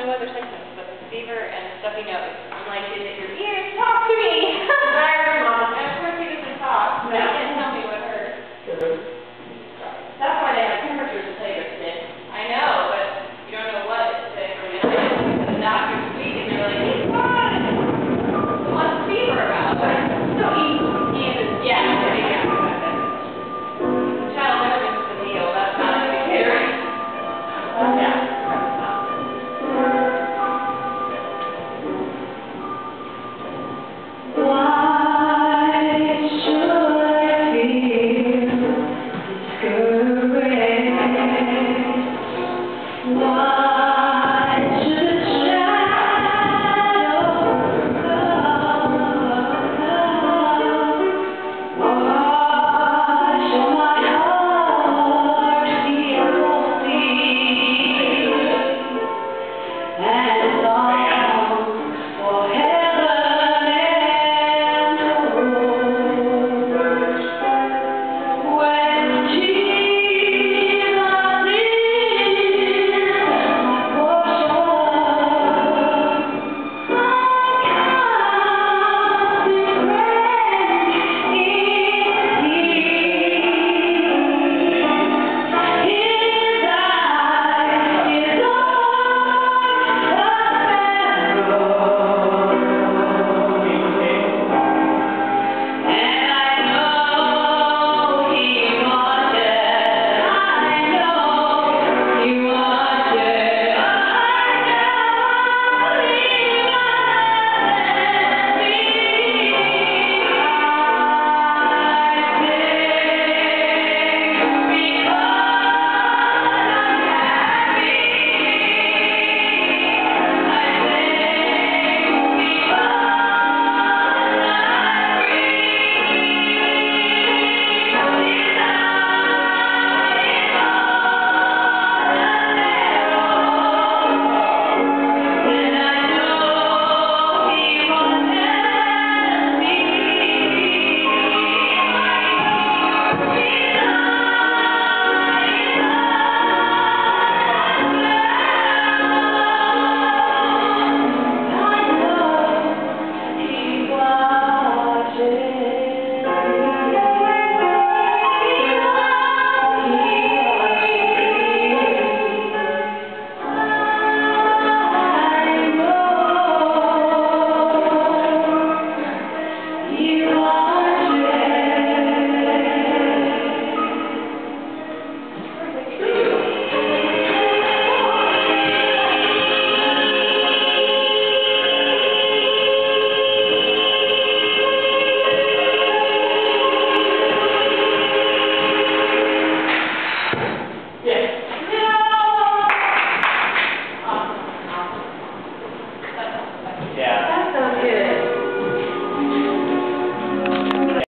no other symptoms but fever and stuffy nose. I'm like, is it your you.